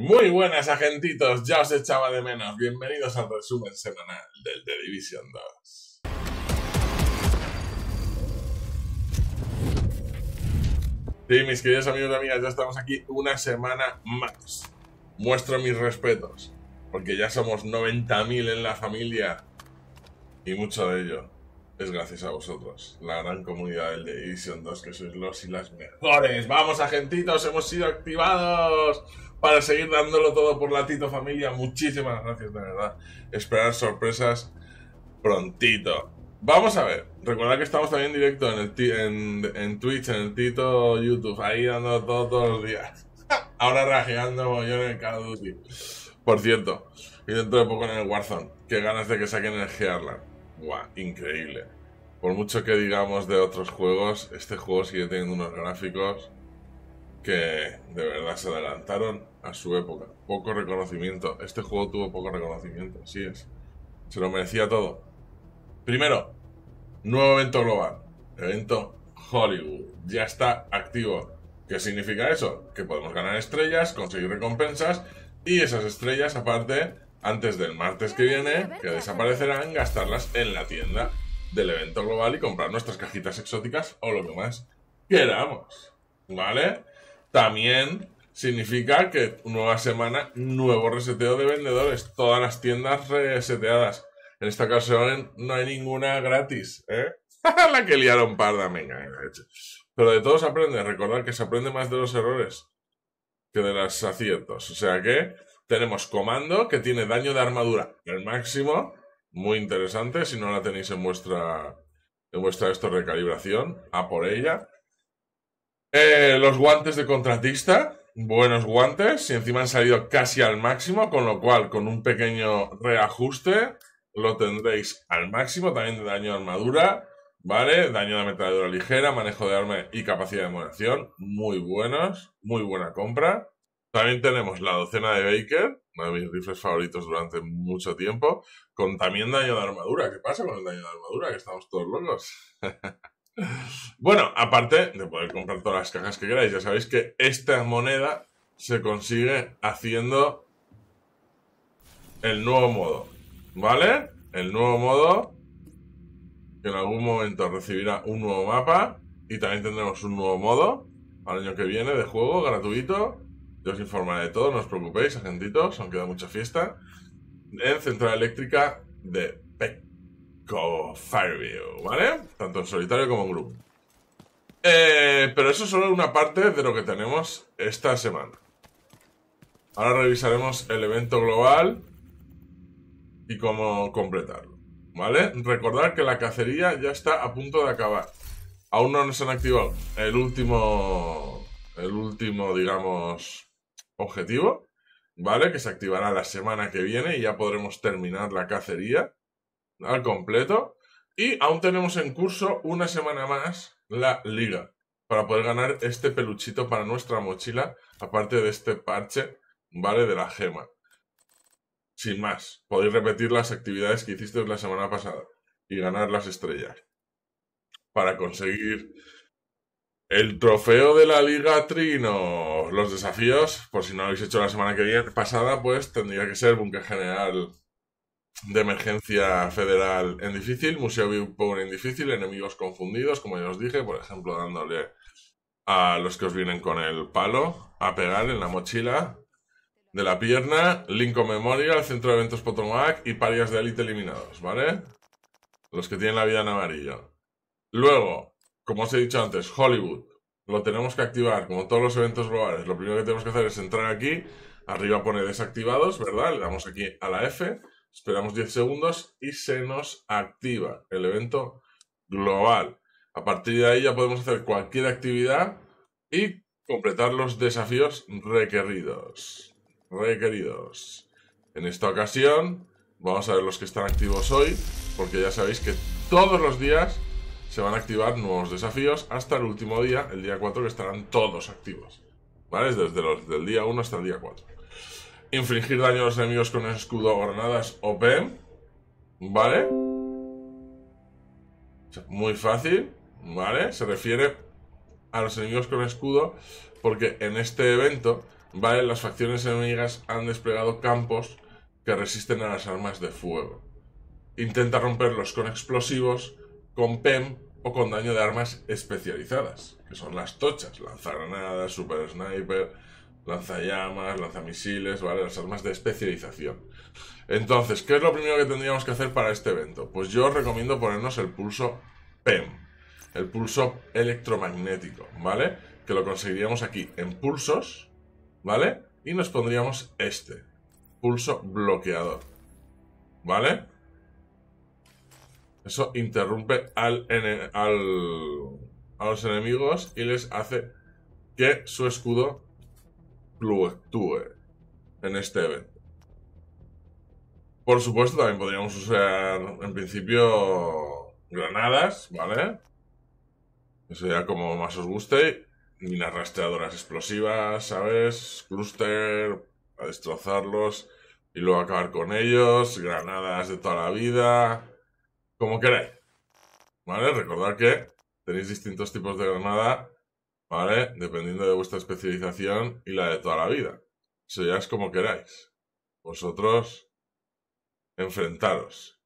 Muy buenas, agentitos, ya os echaba de menos. Bienvenidos al resumen semanal del The Division 2. Sí, mis queridos amigos y amigas, ya estamos aquí una semana más. Muestro mis respetos, porque ya somos 90.000 en la familia y mucho de ello es gracias a vosotros, la gran comunidad del The Division 2, que sois los y las mejores. Vamos, agentitos, hemos sido activados para seguir dándolo todo por la Tito Familia. Muchísimas gracias, de verdad. Esperar sorpresas prontito. Vamos a ver, recordad que estamos también en directo en, el en, Twitch, en el Tito YouTube, ahí dando todo todos los días. Ahora rajeando yo en el Call Duty. Por cierto, y dentro de poco en el Warzone. Qué ganas de que saquen el Gearland. Guau, increíble. Por mucho que digamos de otros juegos, este juego sigue teniendo unos gráficos que de verdad se adelantaron a su época. Poco reconocimiento. Este juego tuvo poco reconocimiento, así es. Se lo merecía todo. Primero, nuevo evento global. Evento Hollywood. Ya está activo. ¿Qué significa eso? Que podemos ganar estrellas, conseguir recompensas y esas estrellas, aparte, antes del martes que viene, que desaparecerán, gastarlas en la tienda del evento global y comprar nuestras cajitas exóticas o lo que más queramos. ¿Vale? También significa que nueva semana, nuevo reseteo de vendedores, todas las tiendas reseteadas. En esta ocasión no hay ninguna gratis, ¿eh? la que liaron parda, venga, Pero de todos aprende, recordad que se aprende más de los errores que de los aciertos. O sea que tenemos comando que tiene daño de armadura el máximo. Muy interesante. Si no la tenéis en vuestra, en vuestra esto recalibración, a por ella. Eh, los guantes de contratista. Buenos guantes. Y encima han salido casi al máximo. Con lo cual, con un pequeño reajuste, lo tendréis al máximo. También de daño de armadura. ¿Vale? Daño de ametralladora ligera, manejo de arma y capacidad de munición. Muy buenos. Muy buena compra. También tenemos la docena de Baker, uno de mis rifles favoritos durante mucho tiempo, con también daño de armadura. ¿Qué pasa con el daño de armadura? Que estamos todos locos. bueno, aparte de poder comprar todas las cajas que queráis, ya sabéis que esta moneda se consigue haciendo el nuevo modo. ¿Vale? El nuevo modo que en algún momento recibirá un nuevo mapa y también tendremos un nuevo modo al año que viene de juego gratuito yo os informaré de todo, no os preocupéis, agentitos, aunque da mucha fiesta. En Central Eléctrica de Pecco Fireview, ¿vale? Tanto en solitario como en grupo. Eh, pero eso es solo una parte de lo que tenemos esta semana. Ahora revisaremos el evento global y cómo completarlo. ¿Vale? Recordad que la cacería ya está a punto de acabar. Aún no nos han activado el último. El último, digamos objetivo, ¿vale? Que se activará la semana que viene y ya podremos terminar la cacería al completo. Y aún tenemos en curso una semana más la liga para poder ganar este peluchito para nuestra mochila, aparte de este parche, ¿vale? De la gema. Sin más, podéis repetir las actividades que hicisteis la semana pasada y ganar las estrellas para conseguir el trofeo de la Liga Trino. Los desafíos, por si no lo habéis hecho la semana que viene, pasada, pues tendría que ser Bunker General de Emergencia Federal en difícil, Museo Power en difícil, enemigos confundidos, como ya os dije, por ejemplo, dándole a los que os vienen con el palo a pegar en la mochila de la pierna, Lincoln Memorial, Centro de Eventos Potomac y parias de élite eliminados, ¿vale? Los que tienen la vida en amarillo. Luego, como os he dicho antes, Hollywood, lo tenemos que activar como todos los eventos globales. Lo primero que tenemos que hacer es entrar aquí, arriba pone desactivados, ¿verdad? Le damos aquí a la F, esperamos 10 segundos y se nos activa el evento global. A partir de ahí ya podemos hacer cualquier actividad y completar los desafíos requeridos. Requeridos. En esta ocasión vamos a ver los que están activos hoy, porque ya sabéis que todos los días se van a activar nuevos desafíos hasta el último día, el día 4, que estarán todos activos. ¿Vale? Desde los del día 1 hasta el día 4. Infligir daño a los enemigos con escudo o granadas OP. ¿Vale? Muy fácil. ¿Vale? Se refiere a los enemigos con escudo porque en este evento ¿vale? Las facciones enemigas han desplegado campos que resisten a las armas de fuego. Intenta romperlos con explosivos, con PEM o con daño de armas especializadas, que son las tochas, lanzagranadas, super sniper, lanzallamas, lanzamisiles, ¿vale? Las armas de especialización. Entonces, ¿qué es lo primero que tendríamos que hacer para este evento? Pues yo recomiendo ponernos el pulso PEM, el pulso electromagnético, ¿vale? Que lo conseguiríamos aquí en pulsos, ¿vale? Y nos pondríamos este, pulso bloqueador, ¿vale? Eso interrumpe al, al, a los enemigos y les hace que su escudo fluctúe en este evento. Por supuesto, también podríamos usar, en principio, granadas, ¿vale? Eso ya como más os guste. Minas rastreadoras explosivas, ¿sabes? Cluster, a destrozarlos y luego acabar con ellos. Granadas de toda la vida. Como queráis. ¿Vale? Recordad que tenéis distintos tipos de granada, ¿vale? Dependiendo de vuestra especialización y la de toda la vida. Eso como queráis. Vosotros enfrentaros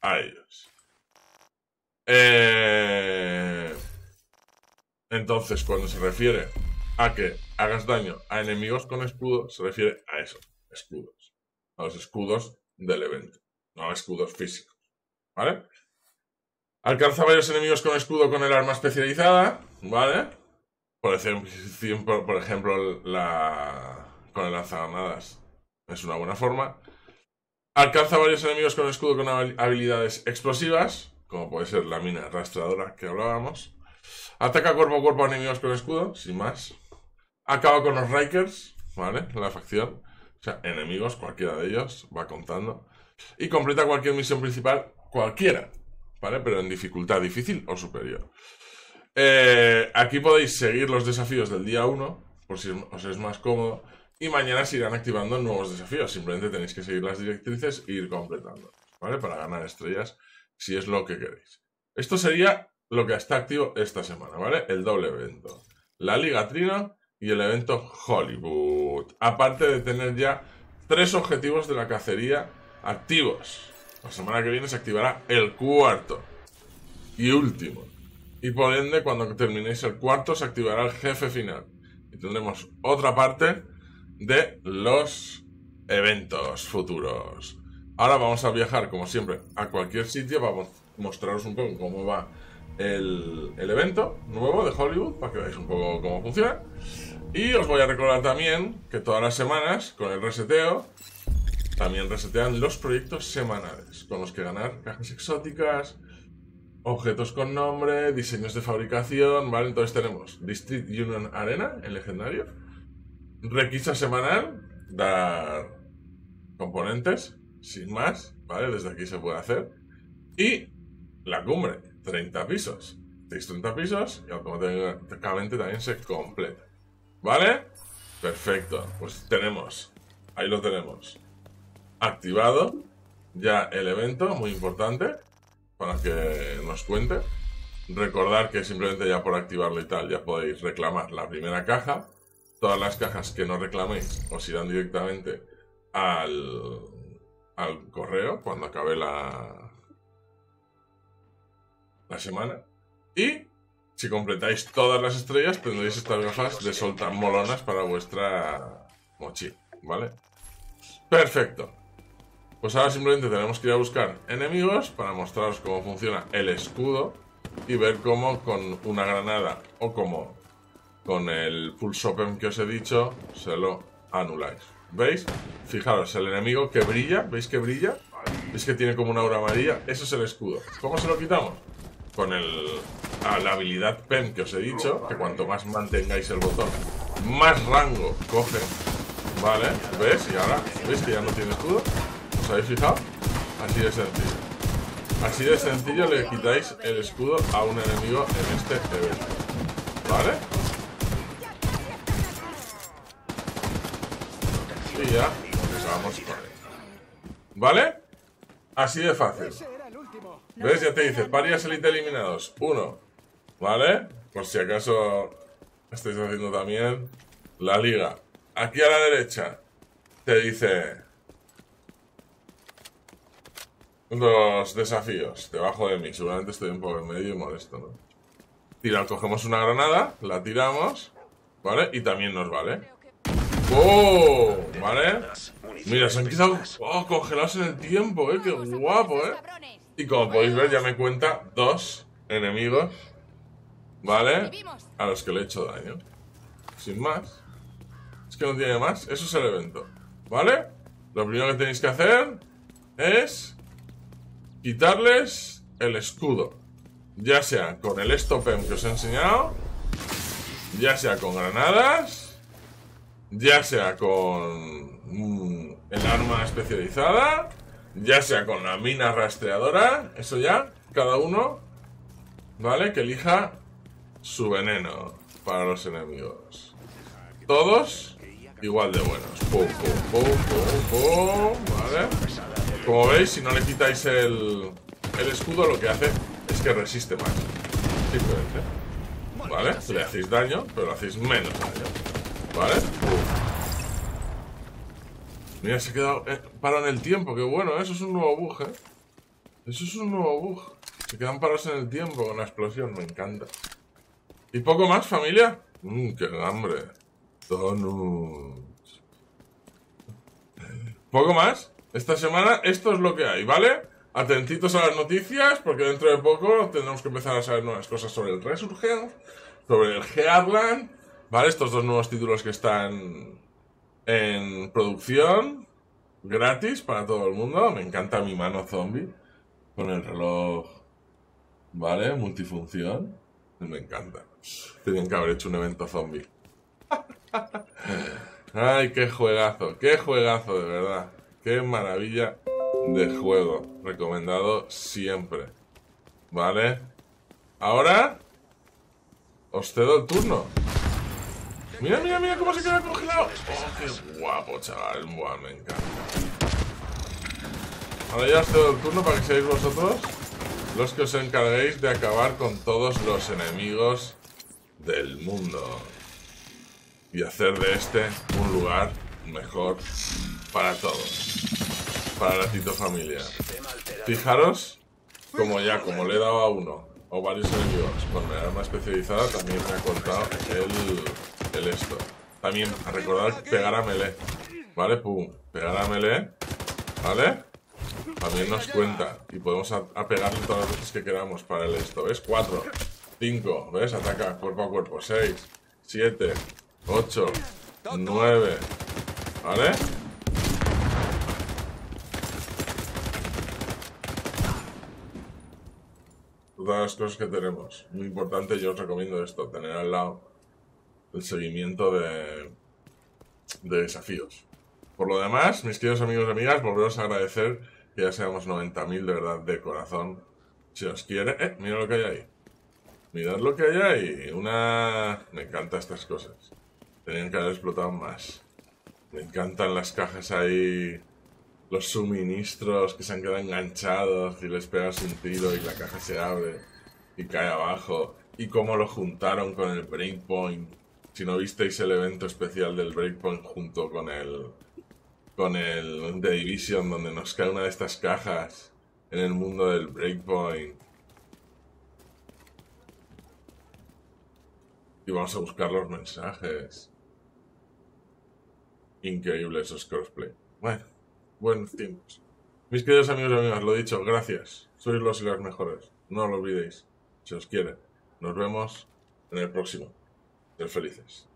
a ellos. Eh... Entonces, cuando se refiere a que hagas daño a enemigos con escudo, se refiere a eso, escudos. A los escudos del evento, no a escudos físicos. ¿Vale? Alcanza varios enemigos con escudo con el arma especializada, ¿vale? Por ejemplo, la... con el lanzagranadas es una buena forma. Alcanza varios enemigos con escudo con habilidades explosivas, como puede ser la mina rastreadora que hablábamos. Ataca cuerpo a cuerpo a enemigos con escudo, sin más. Acaba con los Rikers, ¿vale? La facción. O sea, enemigos, cualquiera de ellos, va contando. Y completa cualquier misión principal cualquiera, ¿vale? Pero en dificultad difícil o superior. Eh, aquí podéis seguir los desafíos del día 1, por si os es más cómodo, y mañana se irán activando nuevos desafíos. Simplemente tenéis que seguir las directrices e ir completando, ¿vale? Para ganar estrellas, si es lo que queréis. Esto sería lo que está activo esta semana, ¿vale? El doble evento. La Liga Trino y el evento Hollywood. Aparte de tener ya tres objetivos de la cacería activos. La semana que viene se activará el cuarto y último. Y por ende, cuando terminéis el cuarto, se activará el jefe final. Y tendremos otra parte de los eventos futuros. Ahora vamos a viajar, como siempre, a cualquier sitio para mostraros un poco cómo va el, el evento nuevo de Hollywood, para que veáis un poco cómo funciona. Y os voy a recordar también que todas las semanas, con el reseteo, también resetean los proyectos semanales, con los que ganar cajas exóticas, objetos con nombre, diseños de fabricación, ¿vale? Entonces tenemos District Union Arena, en legendario, requisa semanal, dar componentes, sin más, ¿vale? Desde aquí se puede hacer. Y la cumbre, 30 pisos. Tenéis 30 pisos y automáticamente también se completa. ¿Vale? Perfecto. Pues tenemos, ahí lo tenemos activado ya el evento, muy importante, para que nos cuente. Recordar que simplemente ya por activarlo y tal ya podéis reclamar la primera caja. Todas las cajas que no reclaméis os irán directamente al, al correo cuando acabe la, la semana. Y si completáis todas las estrellas tendréis estas gafas de sol tan molonas para vuestra mochila, ¿vale? Perfecto. Pues ahora simplemente tenemos que ir a buscar enemigos para mostraros cómo funciona el escudo y ver cómo con una granada o como con el pulse open que os he dicho se lo anuláis. ¿Veis? Fijaros, el enemigo que brilla, ¿veis que brilla? ¿Veis que tiene como una aura amarilla? Eso es el escudo. ¿Cómo se lo quitamos? Con el, la habilidad PEN que os he dicho, que cuanto más mantengáis el botón, más rango coge. ¿Vale? ¿Ves? Y ahora, ¿veis que ya no tiene escudo? ¿Os habéis fijado? Así de sencillo. Así de sencillo le quitáis el escudo a un enemigo en este evento. ¿Vale? Y ya vamos con él. ¿Vale? Así de fácil. ¿Ves? Ya te dice, parias elite eliminados. Uno. ¿Vale? Por si acaso estáis haciendo también la liga. aquí a la derecha te dice los desafíos debajo de mí. Seguramente estoy un poco en medio y molesto, ¿no? Tira, cogemos una granada, la tiramos, ¿vale? Y también nos vale. ¡Oh! ¿Vale? Mira, se han quedado oh, congelados en el tiempo, ¿eh? ¡Qué guapo, eh! Y como podéis ver, ya me cuenta dos enemigos, ¿vale? A los que le he hecho daño. Sin más. Es que no tiene más. Eso es el evento, ¿vale? Lo primero que tenéis que hacer es quitarles el escudo. Ya sea con el estopem que os he enseñado, ya sea con granadas ya sea con el arma especializada, ya sea con la mina rastreadora, eso ya, cada uno, ¿vale? Que elija su veneno para los enemigos. Todos igual de buenos. Pum, pum, pum, pum, pum, ¿vale? Como veis, si no le quitáis el, el escudo, lo que hace es que resiste más. Simplemente. ¿Vale? Le hacéis daño, pero le hacéis menos daño. ¿Vale? Mira, se ha quedado eh, parado en el tiempo. Qué bueno, ¿eh? eso es un nuevo bug, ¿eh? Eso es un nuevo bug. Se quedan parados en el tiempo con la explosión. Me encanta. ¿Y poco más, familia? Mmm, qué hambre. Donuts. ¿Poco más? Esta semana esto es lo que hay, ¿vale? Atentitos a las noticias, porque dentro de poco tendremos que empezar a saber nuevas cosas sobre el Resurgence, sobre el Heartland Vale, estos dos nuevos títulos que están en producción, gratis para todo el mundo. Me encanta mi mano zombie con el reloj, ¿vale? Multifunción. Me encanta. Tenían que haber hecho un evento zombie. Ay, qué juegazo, qué juegazo, de verdad. Qué maravilla de juego. Recomendado siempre. ¿Vale? Ahora os cedo el turno. Mira, mira, mira cómo se queda congelado. Oh, qué guapo, chaval. Buah, me encanta. Ahora ya os cedo el turno para que seáis vosotros los que os encarguéis de acabar con todos los enemigos del mundo. Y hacer de este un lugar mejor para todos. Para la Tito Familia. Fijaros, como ya, como le he dado a uno o varios enemigos con el arma especializada, también me ha contado el el esto. También a recordar pegar a melee. ¿Vale? Pum. Pegar a melee. ¿Vale? También nos cuenta. Y podemos a, pegarle todas las veces que queramos para el esto. ¿Ves? 4, 5. ¿Ves? Ataca cuerpo a cuerpo. 6, 7, 8, 9. ¿Vale? Todas las cosas que tenemos. Muy importante, yo os recomiendo esto, tener al lado el seguimiento de, de desafíos. Por lo demás, mis queridos amigos y amigas, volveros a agradecer que ya seamos 90.000 de verdad de corazón. Si os quiere... ¡Eh! Mira lo que hay ahí. Mirad lo que hay ahí. Una... Me encantan estas cosas. Tenían que haber explotado más. Me encantan las cajas ahí... Los suministros que se han quedado enganchados y les pegas un tiro y la caja se abre y cae abajo. Y cómo lo juntaron con el Breakpoint si no visteis el evento especial del Breakpoint junto con el con el The Division donde nos cae una de estas cajas en el mundo del Breakpoint. Y vamos a buscar los mensajes. Increíble esos crossplay. Bueno, buenos tiempos. Mis queridos amigos y amigas, lo dicho, gracias. Sois los y las mejores. No lo olvidéis. Si os quiere. Nos vemos en el próximo. Ser felices.